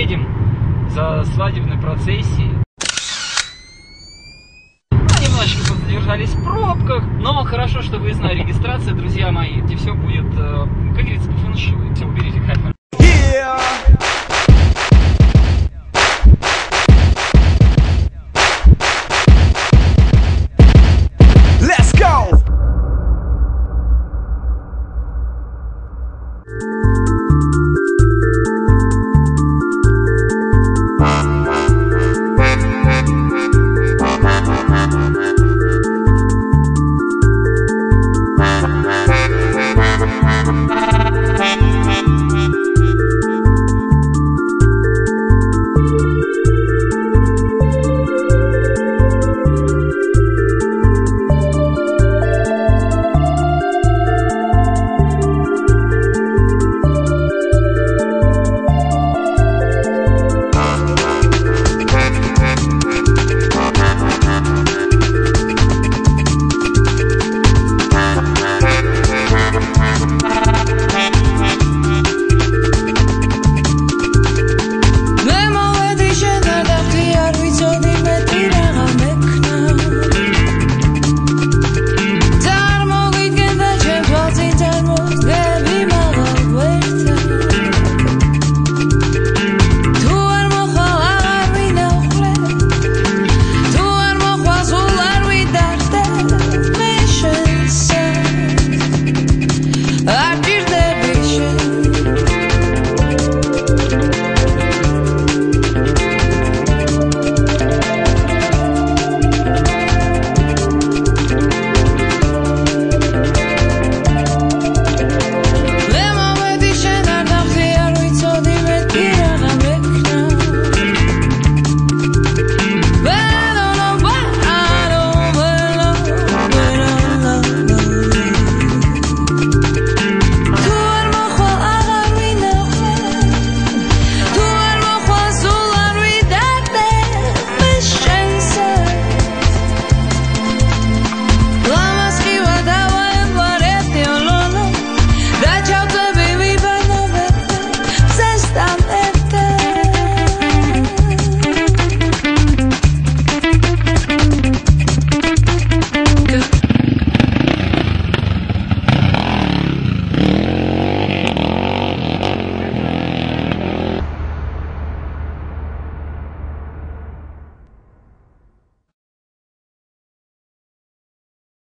едем за свадебной процессией. Ну, немножечко задержались в пробках, но хорошо, что выездная регистрация, друзья мои, где все будет, э, как говорится, по фэншую.